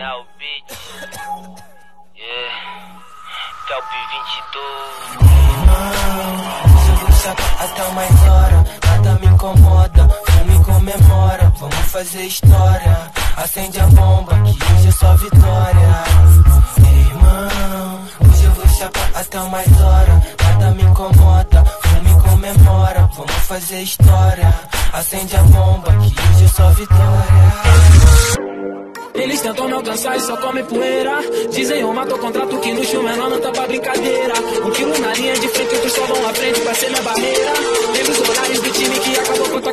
Down Beat. Yeah. Calp 22. Segurança até mais hora. Nada me incomoda. Fume comemora. Vamos fazer história. Acende a bomba que hoje é só vitória. Irmão, hoje eu vou chapar até mais hora. Nada me incomoda. Fume comemora. Vamos fazer história. Acende a bomba que hoje é só vitória. Eles tentam me alcançar e só comem poeira. Dizem eu mato o contrato que no chão não tá pra brincadeira. Um quilo na linha de frente, outros só vão à frente pra ser minha barreira. Lembro os horários do time que acabou com a tua.